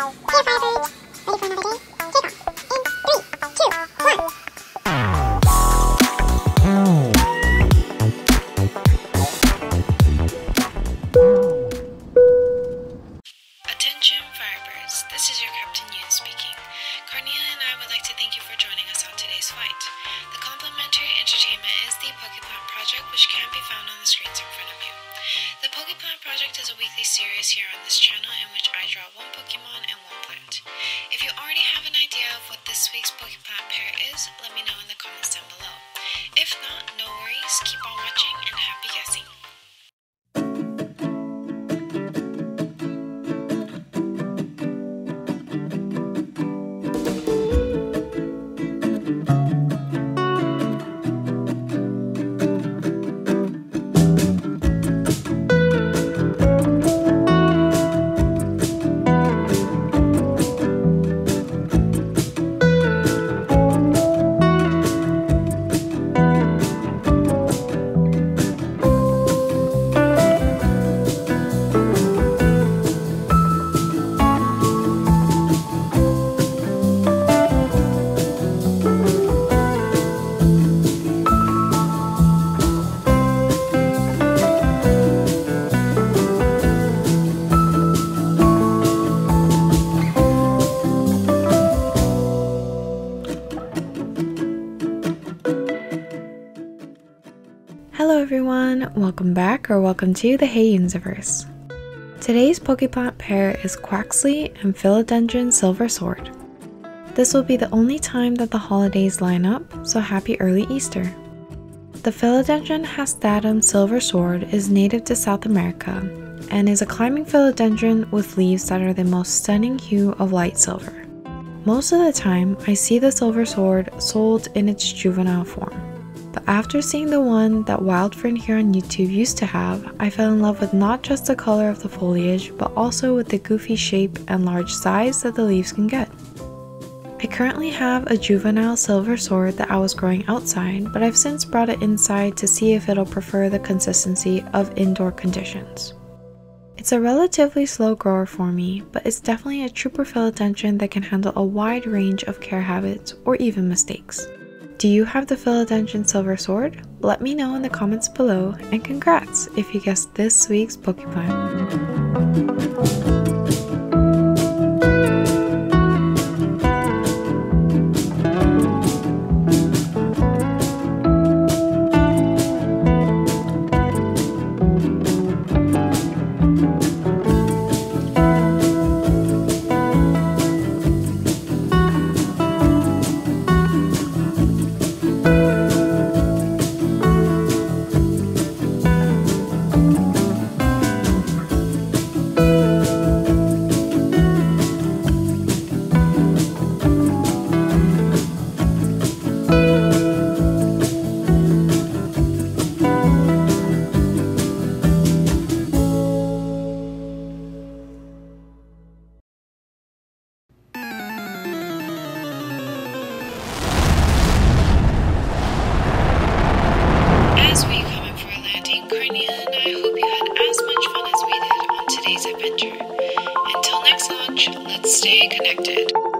Attention flight. The complimentary entertainment is the Pokeplant Project, which can be found on the screens in front of you. The Pokeplant Project is a weekly series here on this channel in which I draw one Pokemon and one plant. If you already have an idea of what this week's Pokeplant pair is, let me know in the comments down below. If not, no worries, keep on watching and happy guessing. Everyone, welcome back or welcome to the HeyEunziverse. Today's Pokeplant pair is Quaxly and Philodendron Silver Sword. This will be the only time that the holidays line up, so happy early Easter. The Philodendron hastatum silver sword is native to South America and is a climbing philodendron with leaves that are the most stunning hue of light silver. Most of the time, I see the silver sword sold in its juvenile form. But after seeing the one that Wildfern here on YouTube used to have, I fell in love with not just the color of the foliage, but also with the goofy shape and large size that the leaves can get. I currently have a juvenile silver sword that I was growing outside, but I've since brought it inside to see if it'll prefer the consistency of indoor conditions. It's a relatively slow grower for me, but it's definitely a trooper philodendron that can handle a wide range of care habits or even mistakes. Do you have the Philodendron Silver Sword? Let me know in the comments below, and congrats if you guessed this week's Pokemon. Let's stay connected.